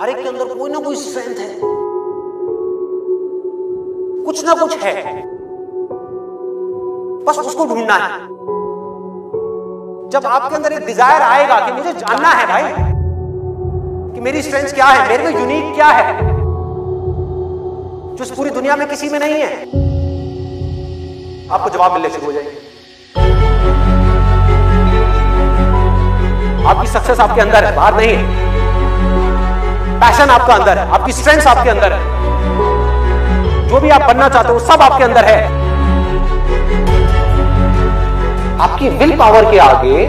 हर एक के अंदर कोई ना कोई स्ट्रेंथ है। कुछ ना कुछ है। बस उसको ढूंढना है। जब आपके अंदर एक डिज़ायर आएगा कि मुझे जानना है भाई, कि मेरी स्ट्रेंथ क्या है, मेरे में यूनिक क्या है, जो इस पूरी दुनिया में किसी में नहीं है, आपको जवाब मिलने शुरू हो जाएँगे। आपकी सक्सेस आपके अंदर है बाहर नहीं है। पैशन आपका अंदर है, आपकी स्ट्रेंथ आपके अंदर है। जो भी आप बनना चाहते हो सब आपके अंदर है। आपकी विल पावर के आगे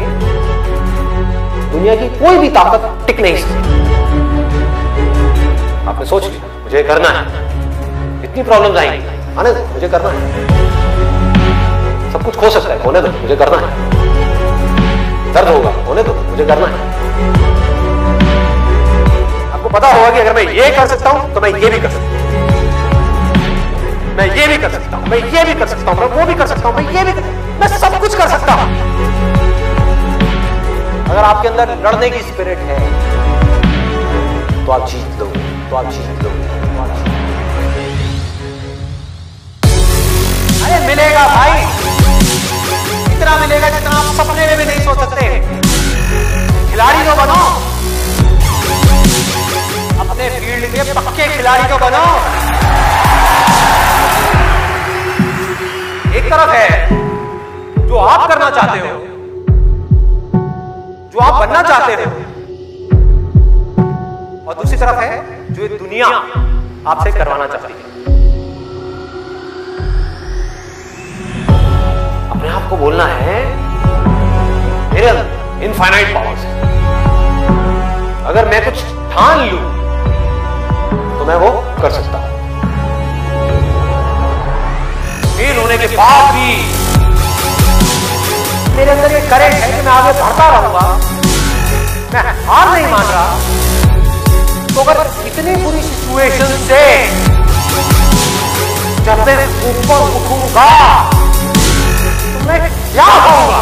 दुनिया की कोई भी ताकत टिक नहीं सकती। आपने सोच लिया, मुझे करना है। इतनी प्रॉब्लम आएँगी। आने दो, मुझे करना है। सब कुछ खो सकता है, होने दो, मुझे करना है। दर्द होगा, होने दो, मुझे करना है। पता होगा कि अगर मैं ये कर सकता हूँ तो मैं ये भी कर सकता हूँ। मैं ये भी कर सकता हूँ, मैं ये भी कर सकता हूँ, मैं वो भी कर सकता हूँ, मैं ये भी कर मैं सब कुछ कर सकता हूँ। अगर आपके अंदर लड़ने की स्पिरिट है तो आप जीत लोगे तो आप जीत लोगे। तरफ़ है, जो आप करना चाहते हो, जो आप बनना चाहते हो। और दूसरी तरफ़ है, जो ये दुनिया आपसे करवाना चाहती है। अपने आप को बोलना है, मेरे इनफाइनाइट पावर्स अगर मैं कुछ ठान लू तो मैं वो कर सकता हूँ। होने के बाद भी मेरे अंदर ये करेंट है कि मैं आगे बढ़ता रहूँगा। मैं हार नहीं मान रहा। तो अगर इतनी बुरी सिचुएशन से जब मैं ऊपर उठूँगा तो मैं क्या होऊँगा?